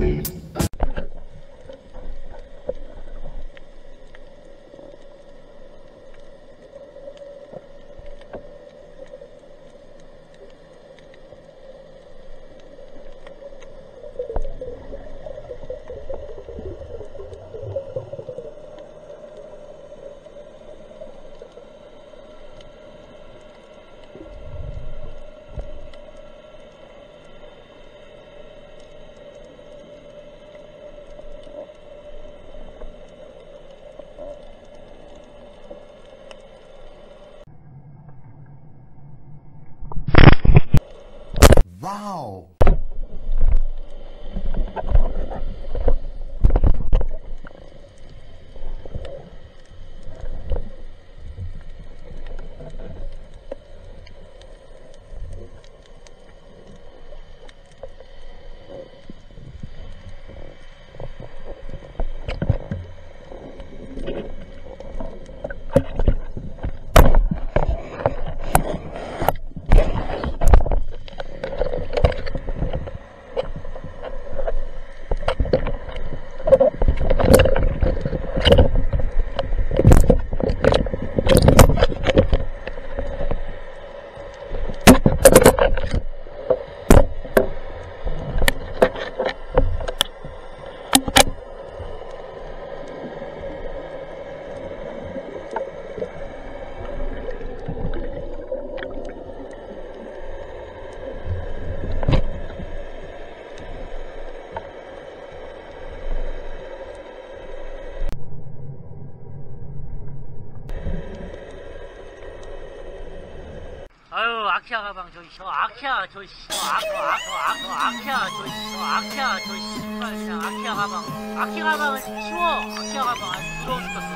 Bye. Wow. 아유 아키아 가방 저기 저 아키아 저 씨, 저 아코 아코 아코 아키아 저, 씨, 저 아키아 저 씨발 그냥 아키아 가방 아키아 가방을 치워. 아키아 가방 아주 더러워 죽겠어